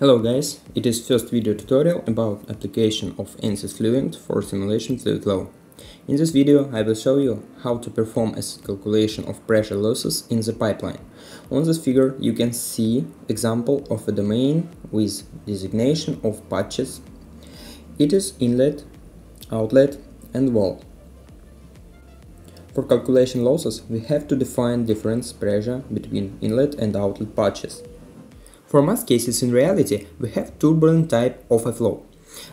Hello guys, it is first video tutorial about application of ANSYS Fluent for simulation fluid flow. In this video I will show you how to perform a calculation of pressure losses in the pipeline. On this figure you can see example of a domain with designation of patches. It is inlet, outlet and wall. For calculation losses we have to define difference pressure between inlet and outlet patches. For most cases in reality, we have turbulent type of a flow.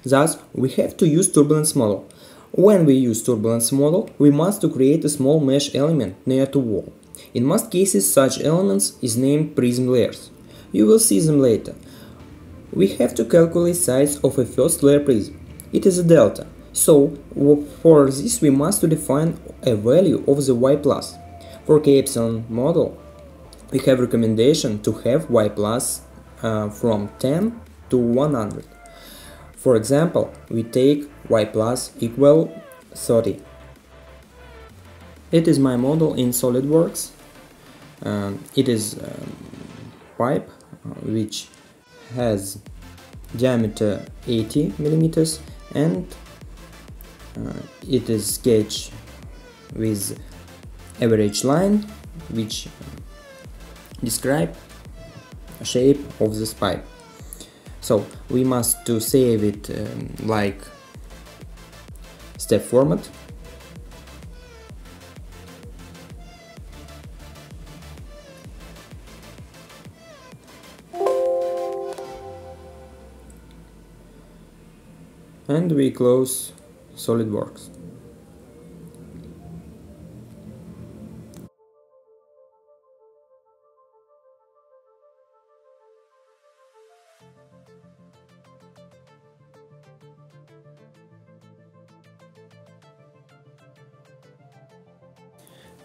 Thus, we have to use turbulence model. When we use turbulence model, we must to create a small mesh element near to wall. In most cases, such elements is named prism layers. You will see them later. We have to calculate size of a first layer prism. It is a delta. So, for this we must to define a value of the y plus. For k epsilon model, we have recommendation to have y plus uh, from 10 to 100. For example, we take y plus equal 30. It is my model in SolidWorks. Um, it is um, pipe uh, which has diameter 80 millimeters and uh, it is sketched with average line which describe shape of this pipe so we must to save it um, like step format and we close SolidWorks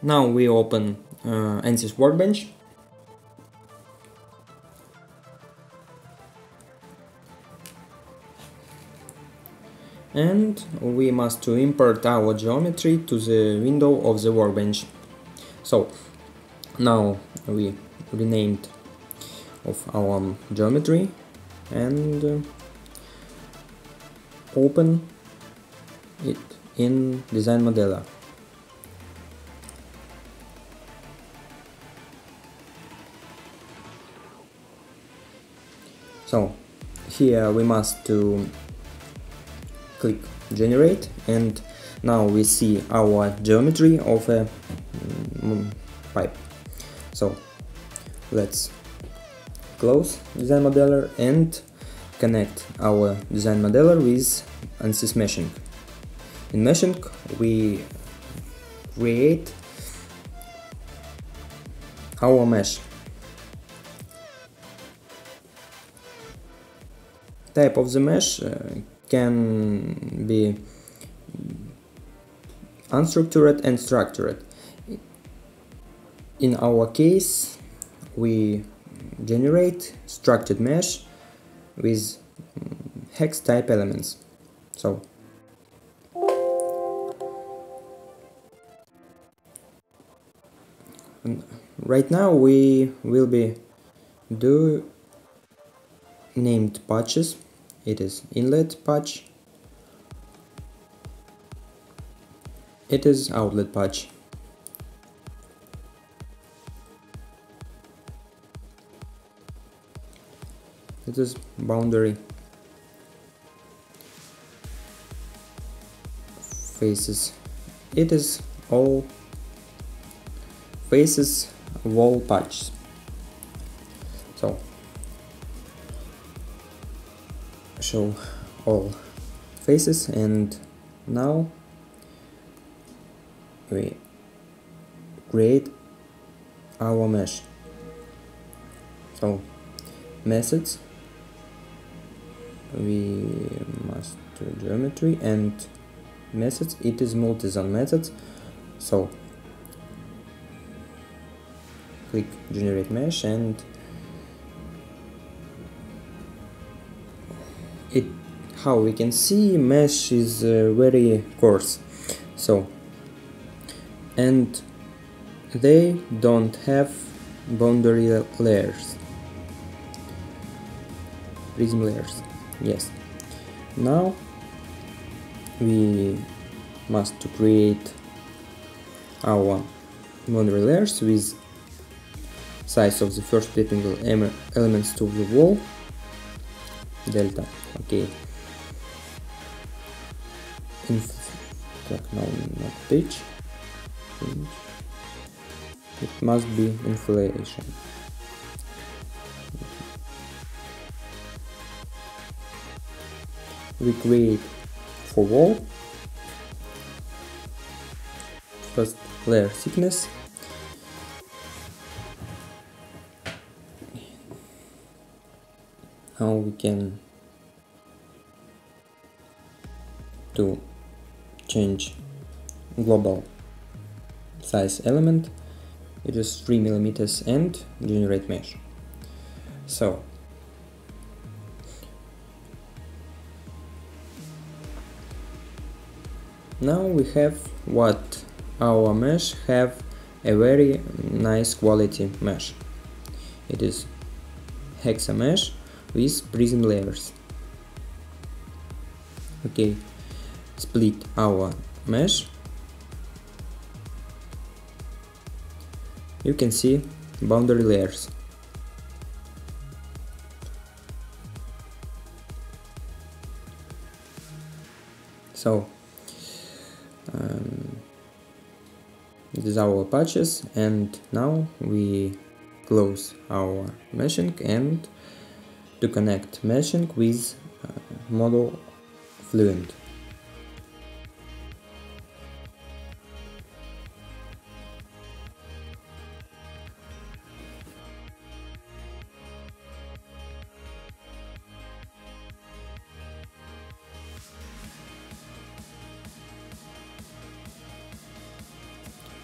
Now we open uh, Workbench. And we must to import our geometry to the window of the workbench. So now we renamed of our geometry and uh, open it in Design Modeler. So here we must to click generate and now we see our geometry of a mm, pipe. So let's close design modeler and connect our design modeler with ANSYS meshing. In meshing we create our mesh type of the mesh uh, can be unstructured and structured. In our case, we generate structured mesh with hex type elements. So right now we will be do named patches it is inlet patch. It is outlet patch. It is boundary. Faces. It is all faces wall patch show all faces and now we create our mesh. So methods we must do geometry and methods it is multi-zone methods. So click generate mesh and it how we can see mesh is uh, very coarse. So and they don't have boundary layers. Prism layers yes. Now we must to create our boundary layers with size of the first rectangle elements to the wall delta. Okay Inf no not pitch. It must be inflation. We create for wall. First layer thickness how we can to change global size element. It is 3 millimeters and generate mesh. So now we have what our mesh have a very nice quality mesh. It is hexa mesh with prism layers. Okay split our mesh. You can see boundary layers. So um, this is our patches and now we close our meshing and to connect meshing with uh, model fluent.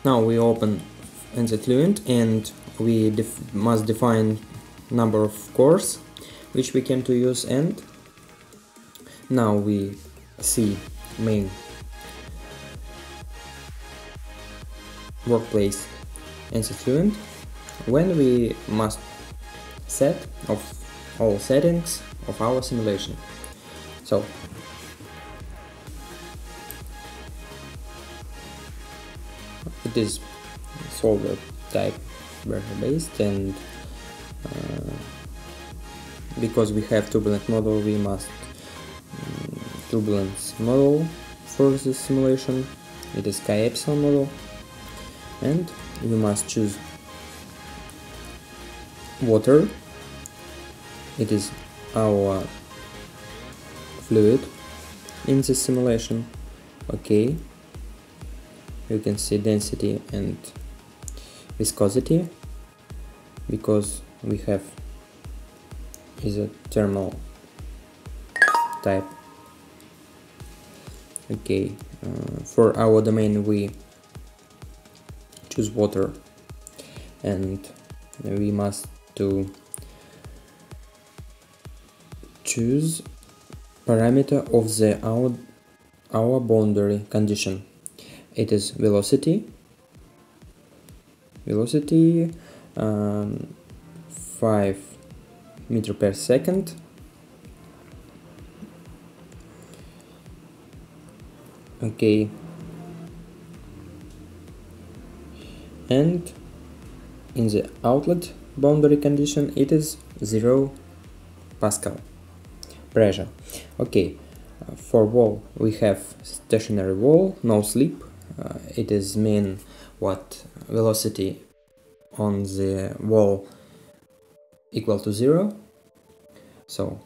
Now we open ANSYS Fluent and we def must define number of cores which we came to use and now we see main workplace NC when we must set of all settings of our simulation. So it is solver type based and uh, because we have turbulent model we must um, turbulence model for this simulation. It is k epsilon model. And we must choose water. It is our fluid in this simulation. Okay. You can see density and viscosity because we have is a thermal type. Okay uh, for our domain we choose water. And we must to choose parameter of the our, our boundary condition. It is velocity. Velocity um, 5 meter per second. Okay. And in the outlet boundary condition it is 0 pascal pressure. Okay uh, for wall we have stationary wall no slip. Uh, it is mean what velocity on the wall equal to zero so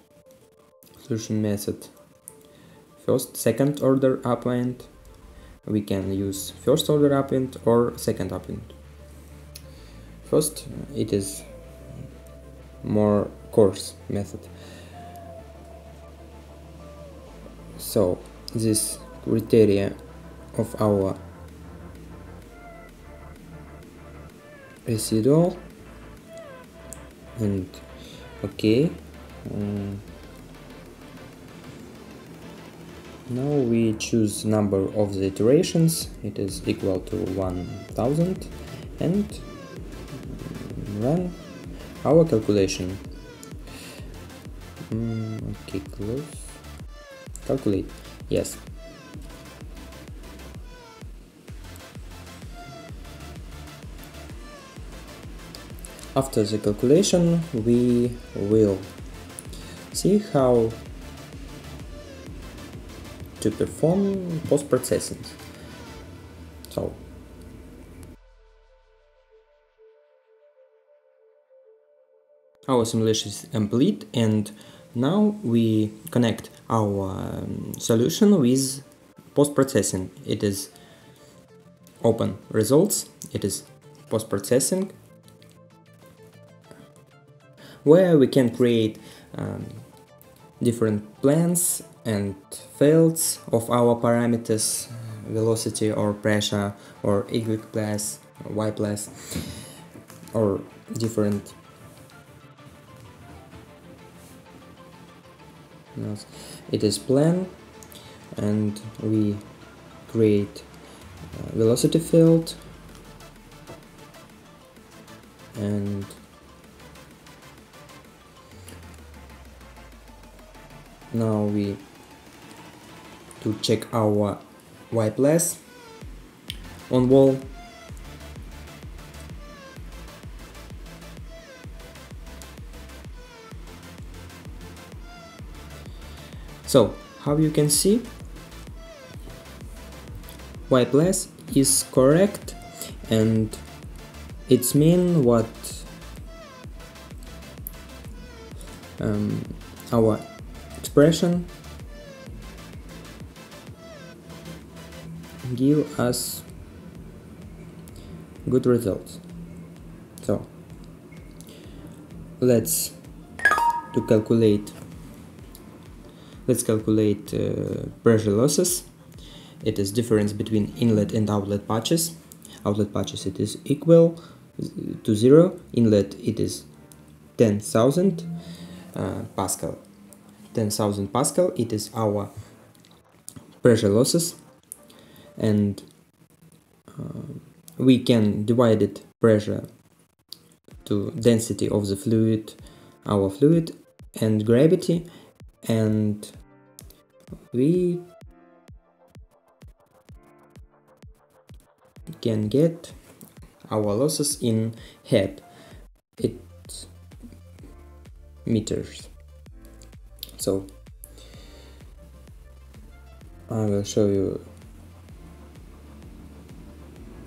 solution method. First second order upwind we can use first order upwind or second upwind first it is more coarse method. So this criteria of our residual and okay um, now we choose number of the iterations. It is equal to 1000 and run our calculation. Mm, okay close. Calculate. Yes. After the calculation we will see how to perform post-processing. So our simulation is complete and now we connect our um, solution with post-processing. It is open results. It is post-processing where we can create um, different plans and fields of our parameters velocity or pressure or y plus y plus or different. It is plan and we create velocity field and now we to check our y plus on wall. So, how you can see, y plus is correct and it's mean what um, our expression give us good results so let's to calculate Let's calculate uh, pressure losses. It is difference between inlet and outlet patches. Outlet patches it is equal to zero. Inlet it is 10,000 uh, Pascal. 10,000 Pascal it is our pressure losses. And uh, we can divide it pressure to density of the fluid our fluid and gravity. And we can get our losses in head it meters so I will show you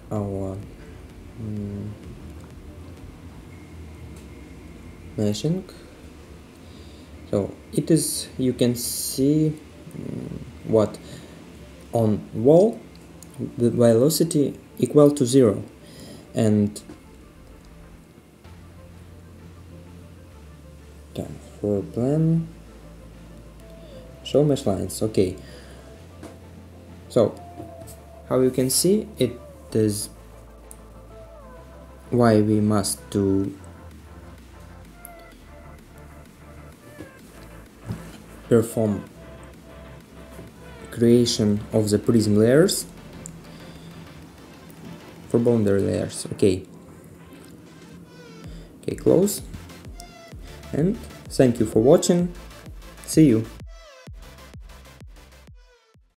our um, meshing. So it is you can see um, what? On wall the velocity equal to zero. And for plan show mesh lines okay. So how you can see it is why we must do perform creation of the prism layers for boundary layers. Okay. Okay close. And thank you for watching. See you